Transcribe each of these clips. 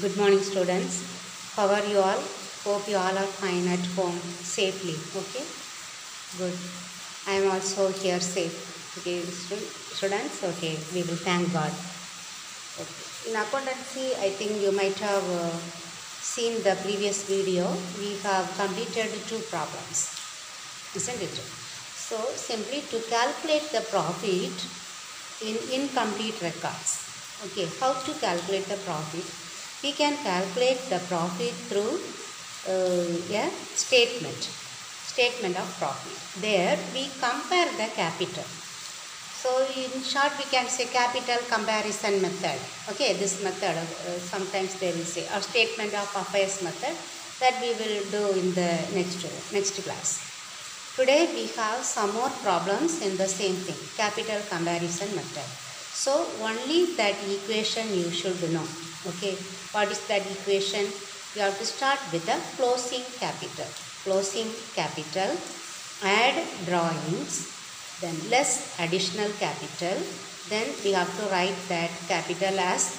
Good morning, students. How are you all? Hope you all are fine at home safely. Okay? Good. I am also here safe. Okay, students? Okay, we will thank God. Okay. In accountancy, I think you might have uh, seen the previous video. We have completed two problems, isn't it? So, simply to calculate the profit in incomplete records. Okay, how to calculate the profit? We can calculate the profit through uh, a statement, statement of profit. There we compare the capital. So in short we can say capital comparison method. Okay, this method uh, sometimes they will say a statement of affairs method that we will do in the next next class. Today we have some more problems in the same thing, capital comparison method. So only that equation you should know. Okay, what is that equation? You have to start with the closing capital. Closing capital, add drawings, then less additional capital. Then we have to write that capital as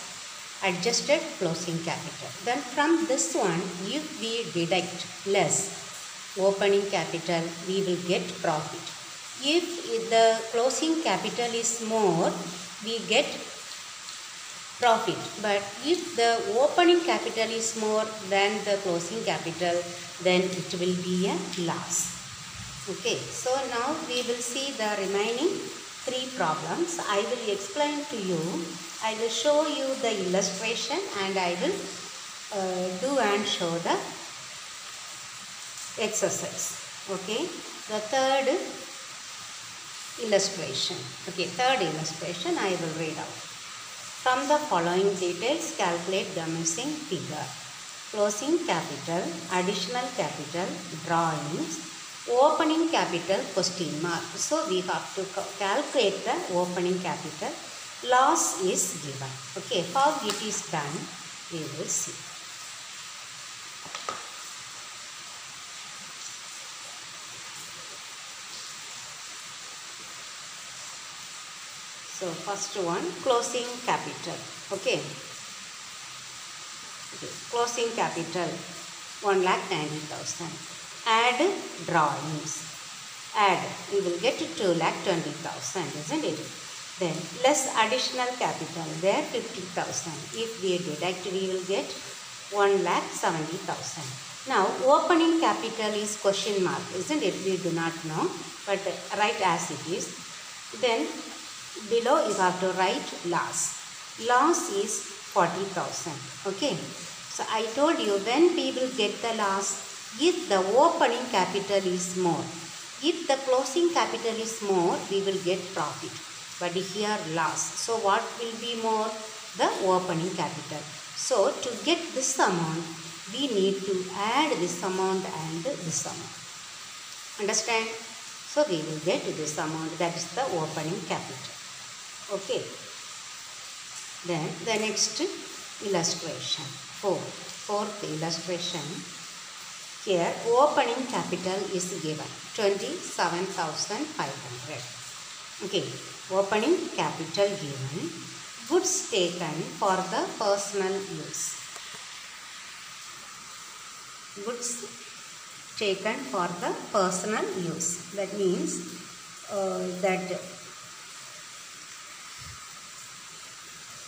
adjusted closing capital. Then from this one, if we deduct less opening capital, we will get profit. If the closing capital is more, we get profit. But if the opening capital is more than the closing capital, then it will be a loss. Okay, so now we will see the remaining three problems. I will explain to you. I will show you the illustration and I will uh, do and show the exercise. Okay, the third illustration. Okay, third illustration I will read out. From the following details, calculate the missing figure. Closing capital, additional capital, drawings, opening capital, question mark. So, we have to calculate the opening capital. Loss is given. Okay, how it is done, we will see. So first one closing capital. Okay. okay. Closing capital one lakh ninety thousand. Add drawings. Add we will get two lakh twenty thousand, isn't it? Then less additional capital there fifty thousand. If we deduct we will get one lakh seventy thousand. Now opening capital is question mark, isn't it? We do not know, but write as it is. Then below you have to write loss. Loss is 40,000. Okay. So I told you when will get the loss, if the opening capital is more. If the closing capital is more, we will get profit. But here loss. So what will be more? The opening capital. So to get this amount, we need to add this amount and this amount. Understand? So we will get this amount that is the opening capital. Okay. Then the next illustration. Four. Fourth illustration. Here opening capital is given 27,500. Okay. Opening capital given. Goods taken for the personal use. Goods taken for the personal use. That means uh, that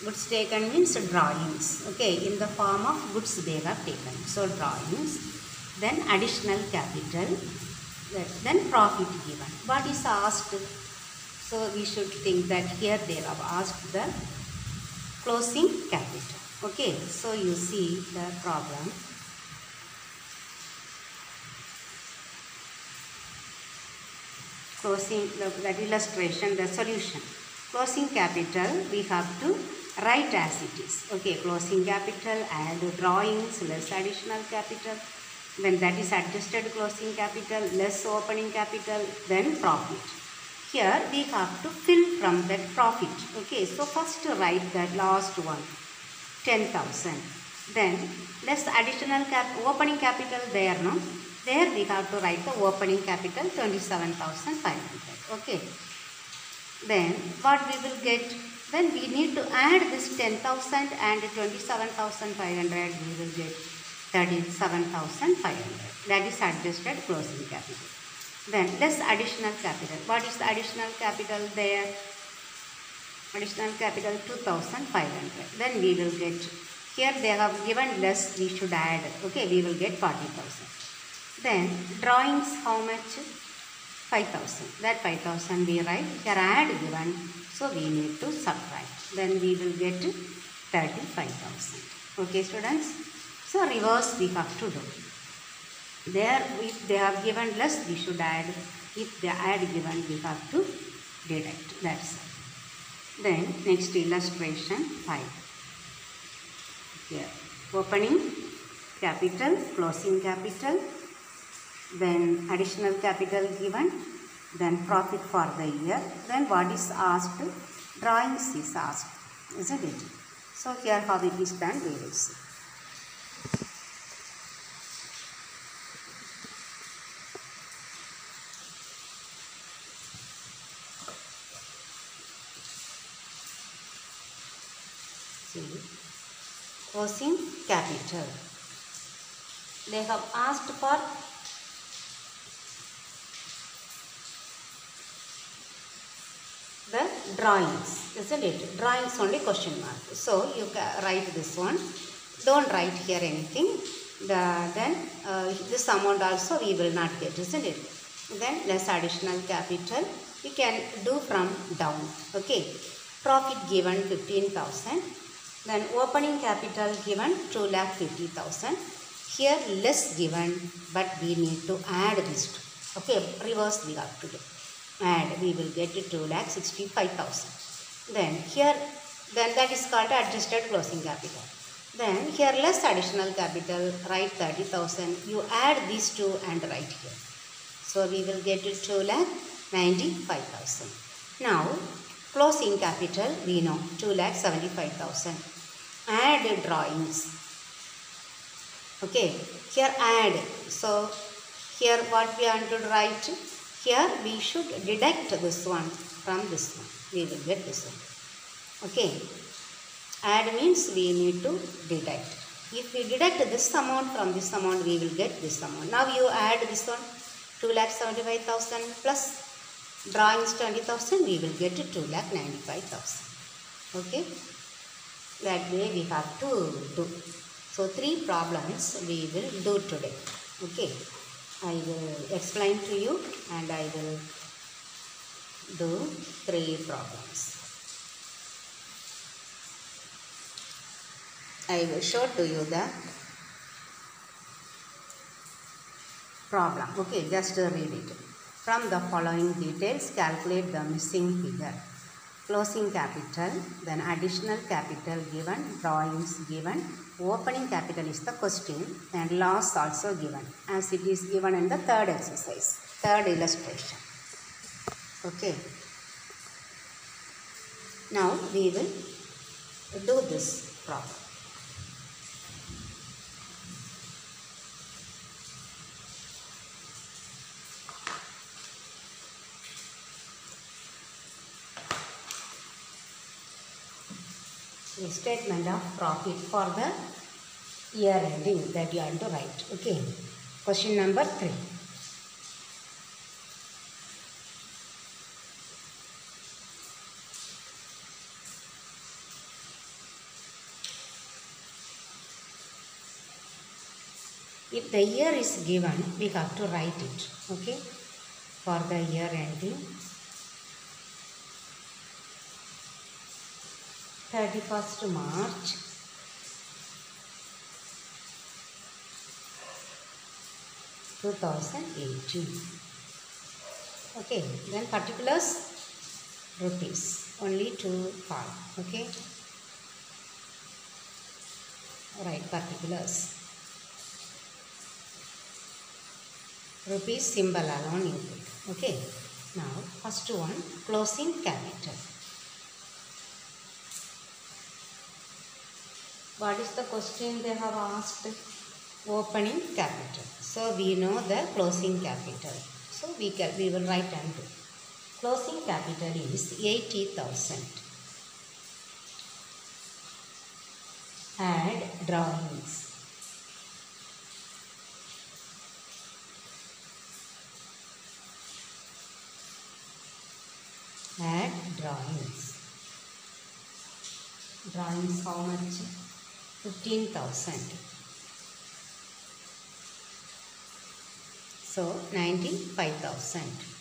goods taken means drawings okay in the form of goods they have taken. So drawings then additional capital then profit given. What is asked? So we should think that here they have asked the closing capital okay. So you see the problem. Closing the, that illustration the solution. Closing capital we have to write as it is. Okay closing capital add drawings less additional capital. When that is adjusted closing capital less opening capital then profit. Here we have to fill from that profit. Okay so first write that last one 10000 then less additional cap opening capital there no? There we have to write the opening capital 27500 okay. Then what we will get then we need to add this 10,000 and 27,500 we will get 37,500 that is adjusted closing capital. Then less additional capital. What is the additional capital there? Additional capital 2500 then we will get here they have given less we should add okay we will get 40000 then drawings how much? 5000 that 5000 we write here add given so we need to subtract. Then we will get 35000 okay students? So reverse we have to do. There if they have given less we should add. If they add given we have to deduct. That's it then next illustration 5 here. Opening capital closing capital. Then additional capital given then profit for the year. Then what is asked? Drawings is asked isn't it? So here how it is done we will see. See? Closing capital. They have asked for the drawings. Isn't it drawings only question mark. So you can write this one. Don't write here anything. The then uh, this amount also we will not get isn't it? Then less additional capital you can do from down. Okay. Profit given 15000 then opening capital given 2 lakh 50000 here less given but we need to add this okay. Reverse we have to do and we will get to 2 lakh 65000 then here then that is called adjusted closing capital. Then here less additional capital write 30000 you add these two and write here. So we will get to 2 lakh 95000 now closing capital we know 2 lakh 75000 add drawings. Okay here add. So here what we are to write here we should deduct this one from this one. We will get this one. Okay. Add means we need to deduct if we deduct this amount from this amount we will get this amount. Now you add this one. 2 lakh 75000 plus drawings 20000 we will get 2 lakh 95000 okay. That way we have to do. So three problems we will do today. Okay I will explain to you and I will do three problems. I will show to you the problem. Okay, just read it. From the following details, calculate the missing figure. Closing capital, then additional capital given, drawings given, opening capital is the question and loss also given as it is given in the third exercise, third illustration. Okay. Now we will do this problem. Statement of profit for the year ending that you have to write. Okay. Question number three. If the year is given, we have to write it. Okay. For the year ending 31st March two thousand eighteen. Okay, then particulars rupees only two five. Okay, right particulars rupees symbol alone. Okay, now first one closing capital. What is the question they have asked? Opening capital. So we know the closing capital. So we can we will write and do. Closing capital is eighty thousand. add drawings add drawings drawings how much 15000 so 95000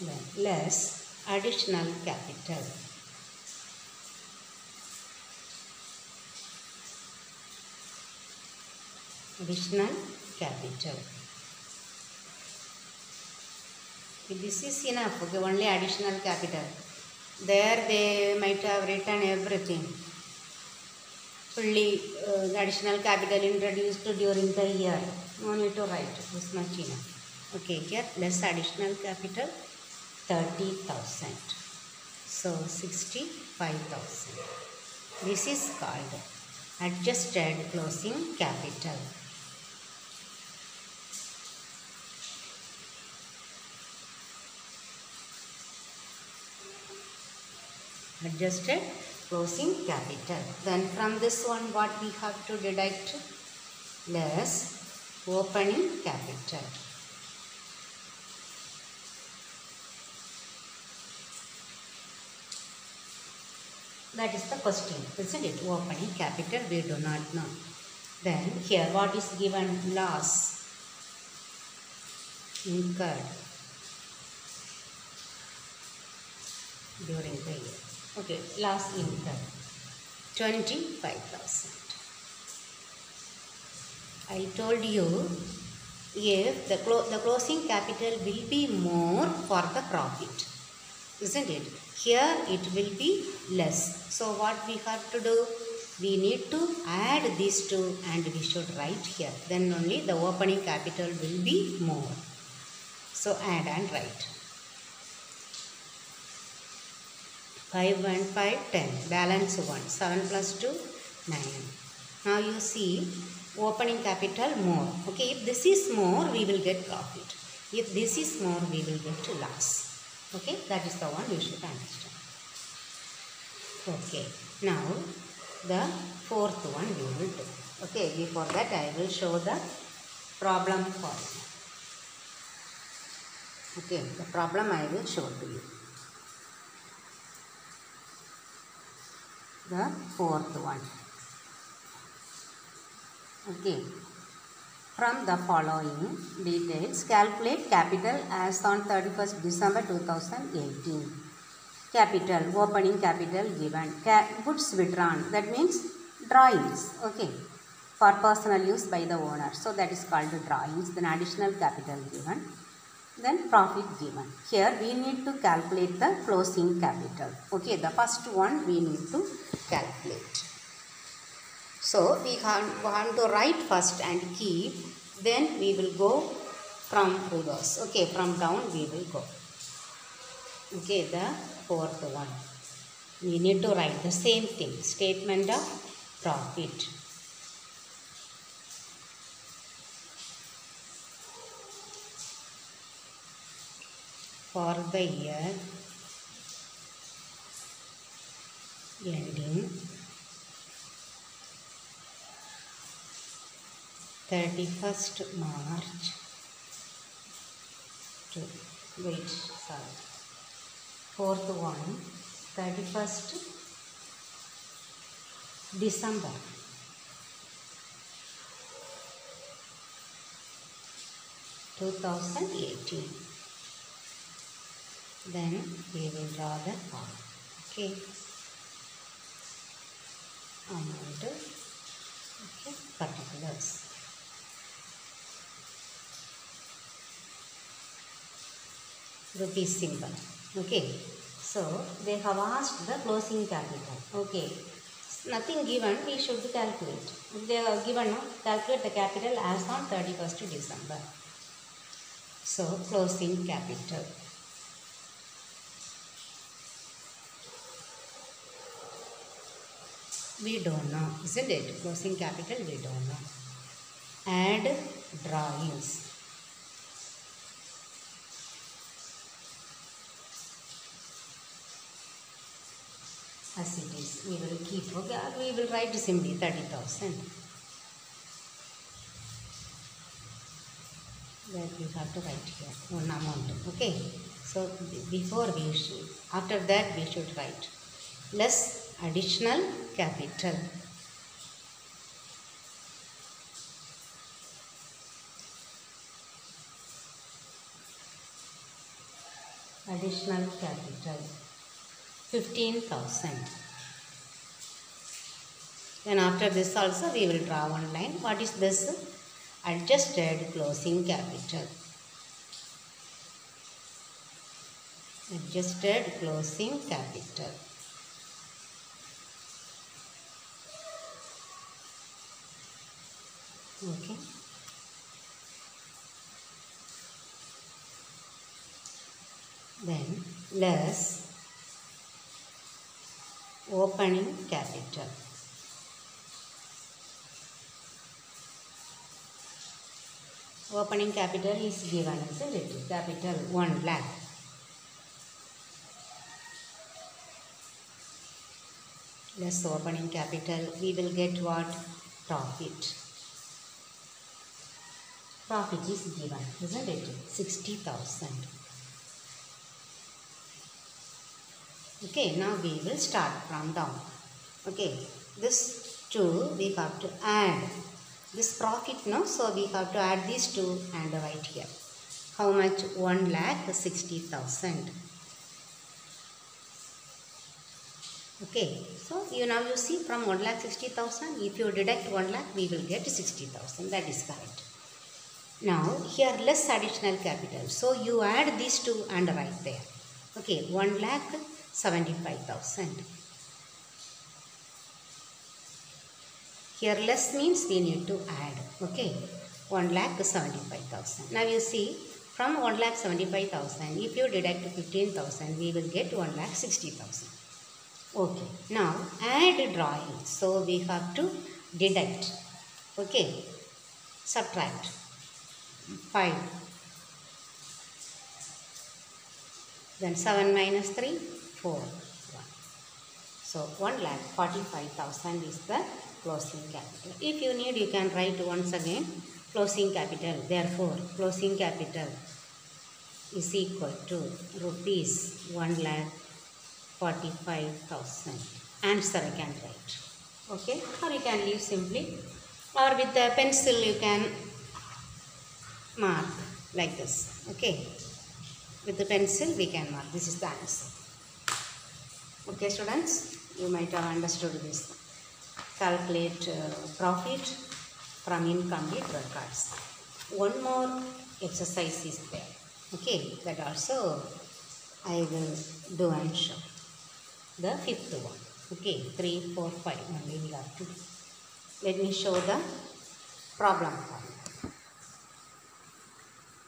then less additional capital. Additional capital. This is enough. Okay only additional capital there they might have written everything. Fully uh, additional capital introduced during the year. No need to write this much okay here less additional capital 30000 so 65000 this is called adjusted closing capital adjusted closing capital. Then from this one what we have to deduct? Less opening capital. That is the question, isn't it? Opening capital we do not know. Then here what is given? Loss incurred during the year. Okay, last income 25,000. I told you if the, clo- the closing capital will be more for the profit, isn't it? Here it will be less. So what we have to do? We need to add these two and we should write here. Then only the opening capital will be more. So add and write. 5 and 5, 10. Balance 1. 7 plus 2, 9. Now you see opening capital more. Okay, if this is more, we will get profit. If this is more, we will get loss. Okay, that is the one you should understand. Okay, now the fourth one we will do. Okay, before that I will show the problem for. Okay, the problem I will show to you. The fourth one. Okay. From the following details, calculate capital as on 31st December 2018. Capital, opening capital given. Ca goods withdrawn, that means drawings. Okay. For personal use by the owner. So that is called the drawings. Then additional capital given then profit given. Here we need to calculate the closing capital. Okay, the first one we need to calculate. So we want to write first and keep, then we will go from reverse. Okay, from down we will go. Okay, the fourth one. We need to write the same thing, statement of profit. For the year ending 31st March to wait sorry. Fourth one 31st December. Two thousand eighteen then we will draw the arm. Okay. Amount okay particulars. Rupee symbol. Okay. So they have asked the closing capital. Okay. Nothing given we should calculate. They are given calculate the capital as on 31st december. So closing capital we don't know isn't it closing capital we don't know add drawings as it is. We will keep, okay, or we will write simply 30,000. That we have to write here, one amount, okay. So before we should, after that we should write less additional capital. Additional capital 15,000. Then after this also we will draw one line. What is this? Adjusted closing capital. Adjusted closing capital. Okay. Then less opening capital. Opening capital is given, isn't it? Capital 1 lakh. Less opening capital, we will get what? Profit. Profit is given, isn't it? 60,000. Okay, now we will start from down. Okay, this 2 we have to add. This profit no, so we have to add these two and write here. How much? 1 lakh 60,000. Okay, so you now you see from 1 lakh 60,000, if you deduct 1 lakh, we will get 60,000. That is correct. Now, here less additional capital. So, you add these two and write there. Okay, 1 lakh 75,000. Here less means we need to add. Okay, 1 lakh 75,000. Now, you see from 1 lakh 75,000, if you deduct 15,000, we will get 1 lakh 60,000. Okay, now add drawing. So we have to deduct. Okay, subtract 5. Then 7 minus 3, 4. 1. So 1 lakh 45,000 is the closing capital. If you need, you can write once again closing capital. Therefore, closing capital is equal to rupees 1 lakh 45,000. Answer I can write. Okay, or you can leave simply, or with a pencil you can mark like this. Okay, with the pencil we can mark. This is the answer. Okay, students, you might have understood this. Calculate uh, profit from incomplete records. One more exercise is there. Okay, that also I will do and show. The fifth one. Okay, three, four, five. Only we have. Let me show the problem form.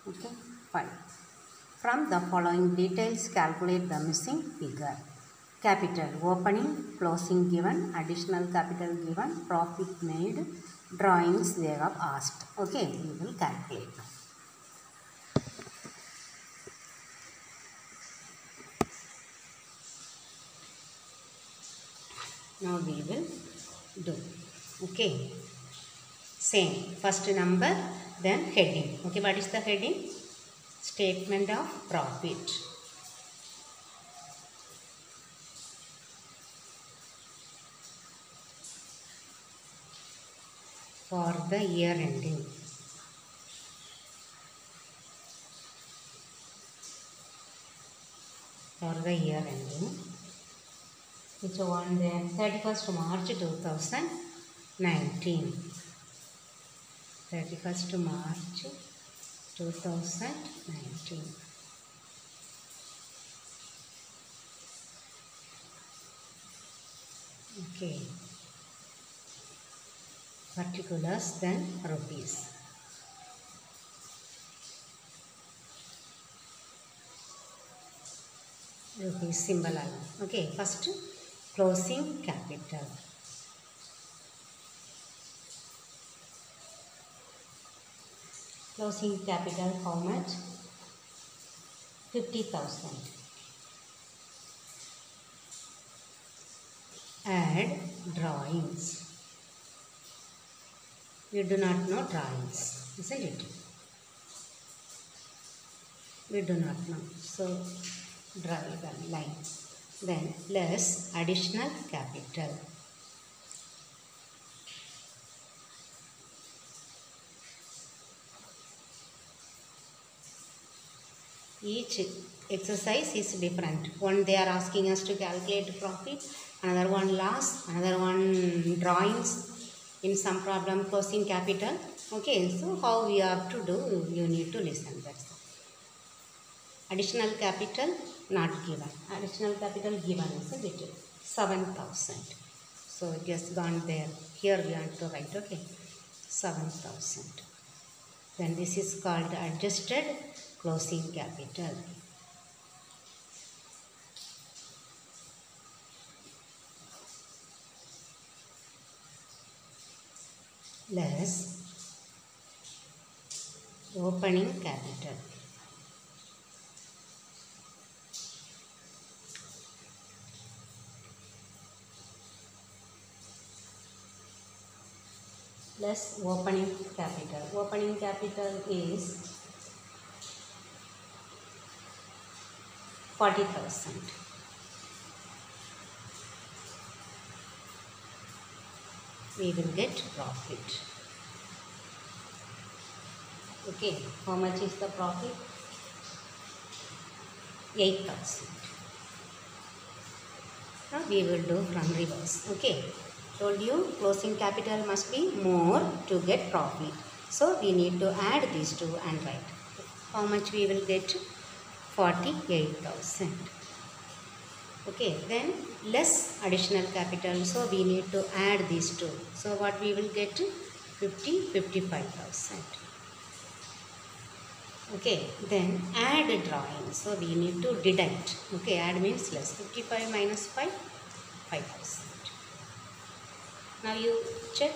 Okay, fine. From the following details, calculate the missing figure. Capital opening, closing given, additional capital given, profit made, drawings they have asked. Okay, we will calculate. Now we will do. Okay. Same. First number, then heading. Okay, what is the heading? Statement of profit. For the year ending. For the year ending. Which one then? 31st March 2019. 31st March 2019. Okay. Particulars then rupees. Rupees symbol. Okay, first closing capital. Closing capital how much? 50,000. add drawings. We do not know drawings isn't it? We do not know. So draw the line. Then plus additional capital each exercise is different. One they are asking us to calculate profit. Another one loss. Another one drawings. In some problem closing capital. Okay so how we have to do you need to listen. That's all. additional capital not given. Additional capital given isn't it 7000 so just gone there. Here we have to write okay. 7000 then this is called adjusted closing capital. Less opening capital. Less opening capital. Opening capital is 40000 we will get profit. Okay how much is the profit? 8000 now we will do from reverse. Okay told you closing capital must be more to get profit. So we need to add these two and write. How much we will get 48000 okay then less additional capital. So we need to add these two. So what we will get? 50 55000 okay then add drawing. So we need to deduct. Okay add means less. 55 minus 5 5000 now you check.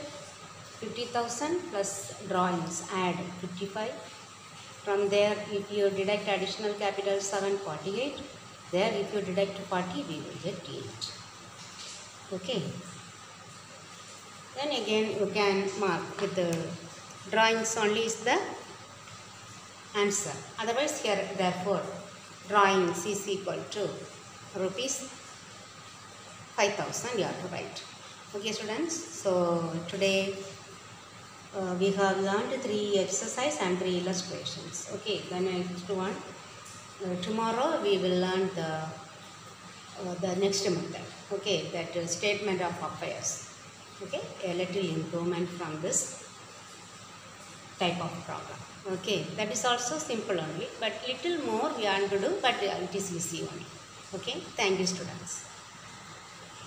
50000 plus drawings. Add 55 from there if you deduct additional capital 748 there if you deduct 40 we will get 8 okay? Then again you can mark with the drawings only is the answer. Otherwise here therefore drawings is equal to rupees 5000 you have to write. Okay students? So today uh, we have learned three exercise and three illustrations. Okay then next one. Uh, tomorrow we will learn the uh, the next method okay that uh, statement of affairs. Okay a little improvement from this type of problem. Okay that is also simple only but little more we have to do but it is easy only. Okay thank you students